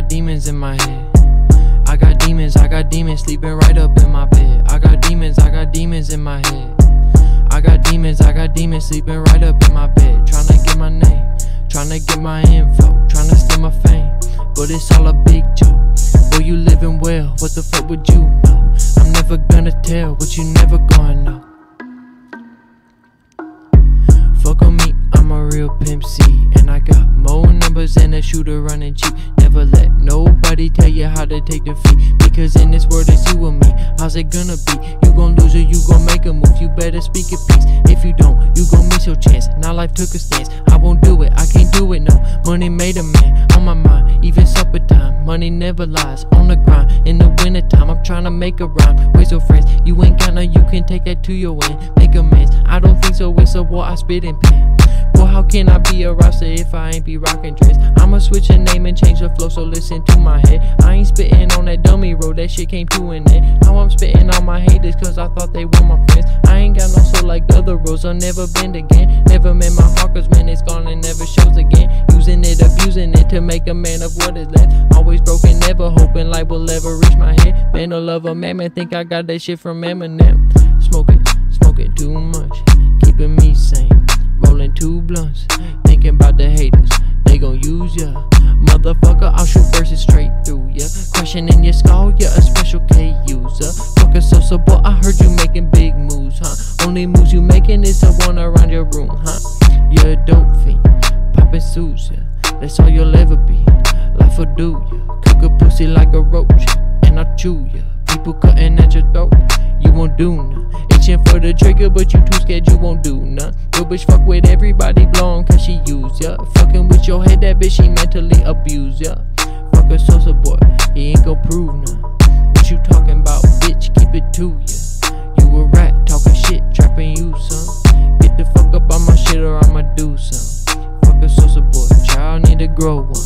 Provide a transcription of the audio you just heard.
got demons in my head. I got demons, I got demons sleeping right up in my bed. I got demons, I got demons in my head. I got demons, I got demons sleeping right up in my bed. Tryna get my name, tryna get my info, tryna steal my fame. But it's all a big joke. Boy, you living well, what the fuck would you know? I'm never gonna tell what you never gonna know. Than a shooter running cheap. Never let nobody tell you how to take defeat, because in this world it's you and me. How's it gonna be? You gon' lose or you gon' make a move? You better speak it peace. If you don't, you gon' miss your chance. Now life took a stance. I won't do it, I can't do it. No money made a man on my mind, even supper time. Money never lies on the grind. In the wintertime, I'm trying to make a rhyme. Where's your friends? You ain't got none, you can take that to your end. Make amends. I don't think so, it's a war I spit in pen. How can I be a roster if I ain't be rockin' dress? I'ma switch a name and change the flow, so listen to my head. I ain't spittin' on that dummy road, that shit came to an end. Now I'm spittin' on my haters, cause I thought they were my friends. I ain't got no soul like other roads, I'll never bend again. Never met my cause man, it's gone and never shows again. Using it, abusing it to make a man of what is left. Always broken, never hoping life will ever reach my head. Man, no love a man, man, think I got that shit from Eminem. Skull, you're a special K user. Fucker, so so boy, I heard you making big moves, huh? Only moves you making is the one around your room, huh? You're a dope fiend, poppin' Sousa. That's all you'll ever be. Life will do ya. Cook a pussy like a roach, and I'll chew ya. People cutting at your throat, you won't do none. Itching for the trigger, but you too scared, you won't do none. Your bitch fuck with everybody blowing cause she use ya. Fucking with your head, that bitch she mentally abuse ya motherfucker Sosa boy, he ain't gon' prove none. What you talking about, bitch? Keep it to ya. You a rat talking shit, trapping you, son. Get the fuck up on my shit or I'ma do some. Fucking Sosa boy, child need to grow one.